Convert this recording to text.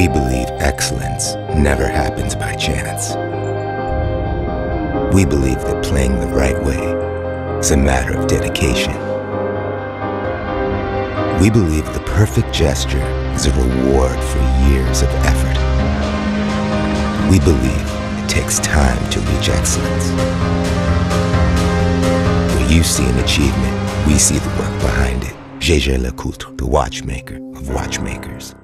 We believe excellence never happens by chance. We believe that playing the right way is a matter of dedication. We believe the perfect gesture is a reward for years of effort. We believe it takes time to reach excellence. When you see an achievement, we see the work behind it. Jaeger-LeCoultre, the watchmaker of watchmakers.